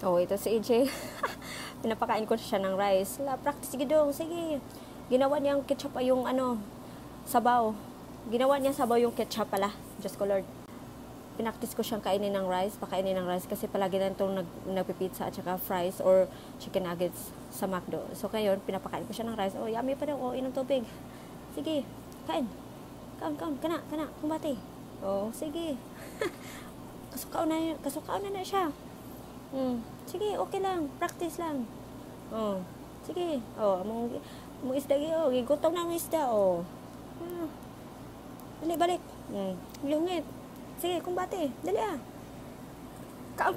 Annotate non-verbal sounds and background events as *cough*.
Oh, ito si AJ. *laughs* Pinapakain ko siya ng rice. La, practice sige dong, sige. Ginawa niyang ketchup ay yung ano, sabaw. Ginawa niya sabaw yung ketchup pala. Diyos ko Lord. Pinaktis ko siyang kainin ng rice, pakainin ng rice kasi palagi na itong nag, nagpipizza at saka fries or chicken nuggets sa McDo. So ngayon, pinapakain ko siya ng rice. Oh, yummy pa daw. Oh, inom tubig. Sige, kain. Kain, kain, kana, kana, kumbati. Oh, sige. *laughs* kasukaw na, kasukaw na na siya. Hmm. Sige, okay lang. Practice lang. Oh. Sige. Oh, mong mong isda gyud. Oh. Gigutom na ang isda oh. Hmm. Dali balik. Hmm. Lungit. Sige, kumbate. Dali ah. Kaon